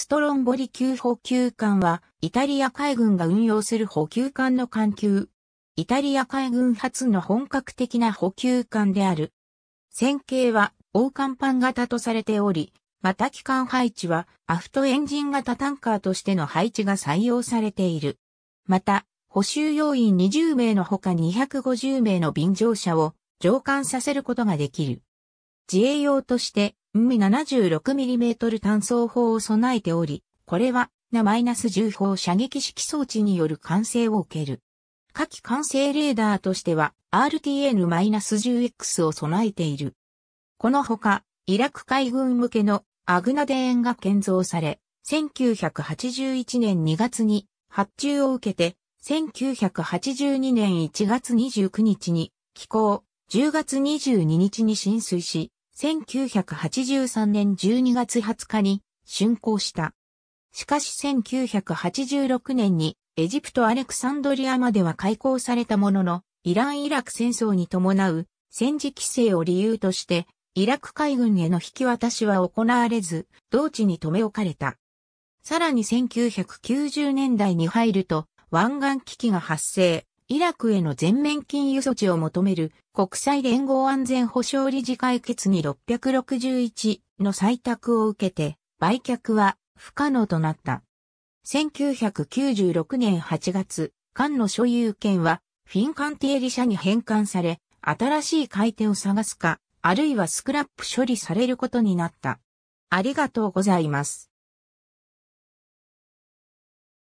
ストロンボリ級補給艦は、イタリア海軍が運用する補給艦の艦級。イタリア海軍初の本格的な補給艦である。戦型は、大艦板型とされており、また機関配置は、アフトエンジン型タンカーとしての配置が採用されている。また、補修要員20名のほか250名の便乗者を乗艦させることができる。自衛用として、海 76mm 単装砲を備えており、これは、な -10 砲射撃式装置による完成を受ける。下記完成レーダーとしては、RTN-10X を備えている。このほか、イラク海軍向けのアグナデーンが建造され、1981年2月に発注を受けて、1982年1月29日に寄港、10月22日に浸水し、1983年12月20日に竣工した。しかし1986年にエジプトアレクサンドリアまでは開港されたものの、イラン・イラク戦争に伴う戦時規制を理由として、イラク海軍への引き渡しは行われず、同地に留め置かれた。さらに1990年代に入ると、湾岸危機が発生。イラクへの全面禁輸措置を求める国際連合安全保障理事会決議661の採択を受けて売却は不可能となった。1996年8月、艦の所有権はフィンカンティエリ社に返還され、新しい買い手を探すか、あるいはスクラップ処理されることになった。ありがとうございます。